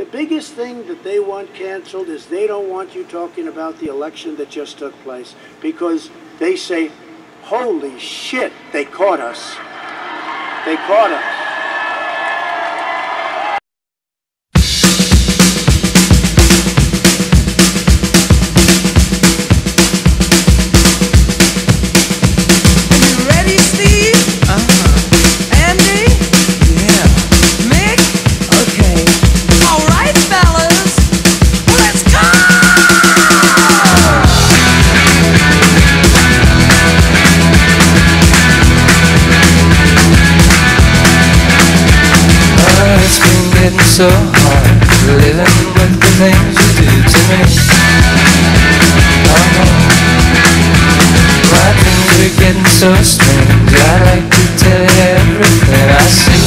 The biggest thing that they want canceled is they don't want you talking about the election that just took place because they say, holy shit, they caught us. They caught us. So hard living with the things you do to me. Oh, my things are getting so strange. I like to tell you everything I see.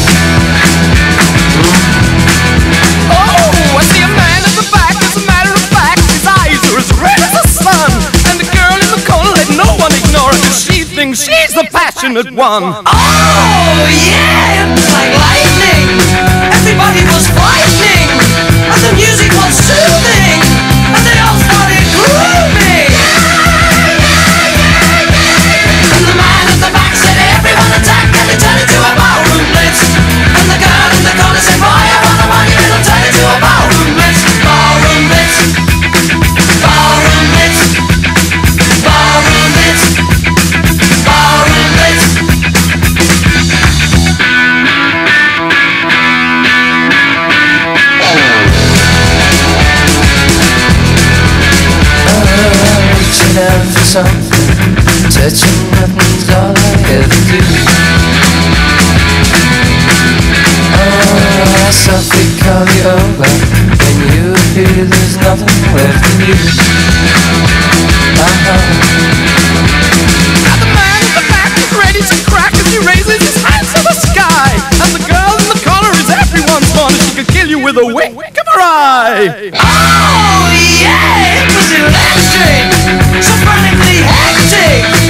Oh, I see a man at the back. As a matter of fact, his eyes are as red as the sun. And the girl in the corner, let no one ignore her, 'cause she thinks she's the passionate one. Oh, yeah, it was like lightning. Everybody something, touching nothing's all I ever do. Oh, over when you. There's nothing left in you. The man the back is ready to crack as he raises his hands to the sky. And the girl in the corner is everyone's. She kill you with a wink of her eye. Oh, electric. So frantically hectic.